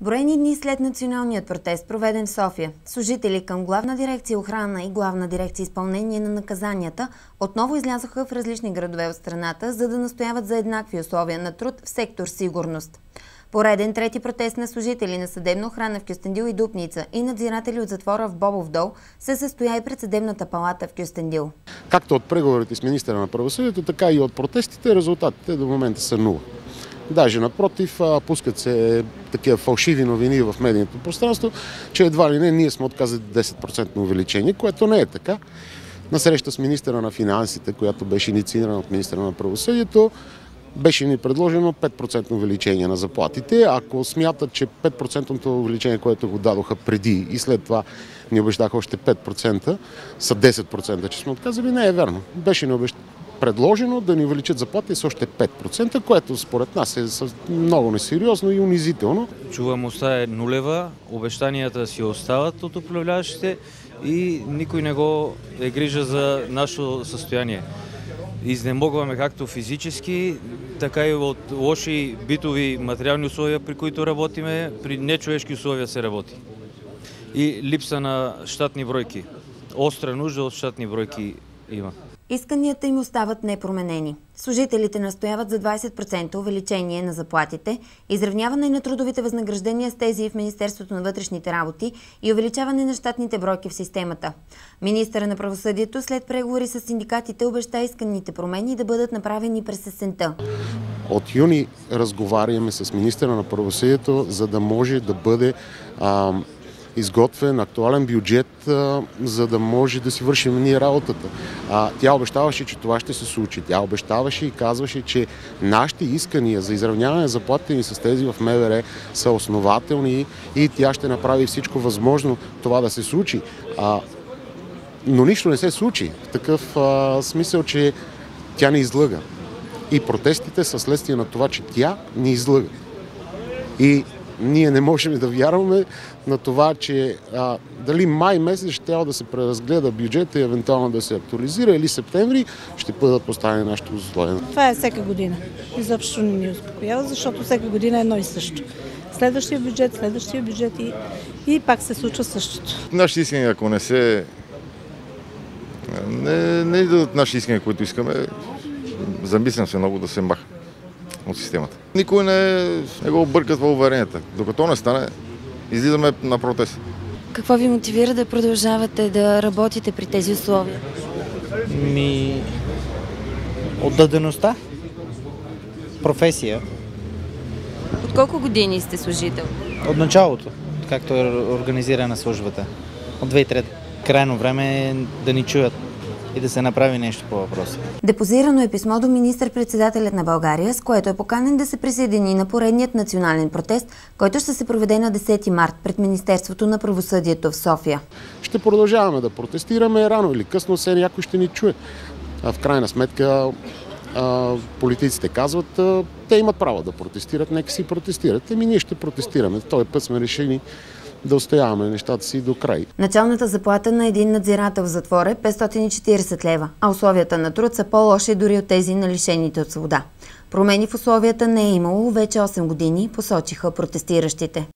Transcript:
Броени дни след националният протест, проведен в София, служители към Главна дирекция охрана и Главна дирекция изпълнение на наказанията отново излязоха в различни градове от страната, за да настояват за еднакви условия на труд в сектор сигурност. Пореден трети протест на служители на съдебна охрана в Кюстендил и Дупница и надзиратели от затвора в Бобов дол се състоя и пред съдебната палата в Кюстендил. Както от преговорите с министра на правосъдието, така и от протестите, резултатите до момента са нула. Даже напротив, пускат се такива фалшиви новини в медийното пространство, че едва ли не ние сме отказали 10% увеличение, което не е така. На среща с министра на финансите, която беше инициирана от министра на правосъдието, беше ни предложено 5% увеличение на заплатите. Ако смятат, че 5% увеличение, което го дадоха преди и след това ни обещаха още 5%, са 10%, че сме отказали, не е верно. Беше ни обещано предложено да ни увеличат заплати с още 5%, което според нас е много несериозно и унизително. Чуваемостта е нулева, обещанията си остават от управляващите и никой не го е грижа за нашето състояние. Изнемогваме както физически, така и от лоши битови материални условия, при които работиме, при нечовешки условия се работи. И липса на щатни бройки. Остра нужда от щатни бройки има. Исканията им остават непроменени. Служителите настояват за 20% увеличение на заплатите, изравняване на трудовите възнаграждения с тези в Министерството на вътрешните работи и увеличаване на щатните бройки в системата. Министъра на правосъдието след преговори с синдикатите обеща исканите промени да бъдат направени през есента. От юни разговаряме с министъра на правосъдието, за да може да бъде а, изготвен актуален бюджет, за да може да си вършим ние работата. Тя обещаваше, че това ще се случи. Тя обещаваше и казваше, че нашите искания за изравняване на заплатите ни с тези в МВР са основателни и тя ще направи всичко възможно това да се случи. Но нищо не се случи. В такъв смисъл, че тя не излъга. И протестите са следствие на това, че тя ни излъга. И ние не можем да вярваме на това, че а, дали май месец ще трябва да се преразгледа бюджета и евентуално да се актуализира или септември ще бъдат поставени нашите условия. Това е всяка година. Изобщо не ни успокоява, защото всяка година е едно и също. Следващия бюджет, следващия бюджет и, и пак се случва същото. Нашите искания, ако не се... Не, не идват нашите искания, които искаме, замислям се много да се маха от системата. Никой не, не го обърка това уверенията. Докато не стане, излизаме на протест. Какво ви мотивира да продължавате да работите при тези условия? Ми... Отдадеността. Професия. От колко години сте служител? От началото, както е организирана службата. От 2003. Крайно време е да ни чуят и да се направи нещо по въпроса. Депозирано е писмо до министър-председателят на България, с което е поканен да се присъедини на поредният национален протест, който ще се проведе на 10 март пред Министерството на правосъдието в София. Ще продължаваме да протестираме, рано или късно се някой ще ни чуе. В крайна сметка политиците казват, те имат право да протестират, нека си протестират. Еми ние ще протестираме. Този път сме решени да устояваме нещата си до край. Началната заплата на един надзирател в затвор е 540 лева, а условията на труд са по-лоши дори от тези на лишените от свобода. Промени в условията не е имало вече 8 години, посочиха протестиращите.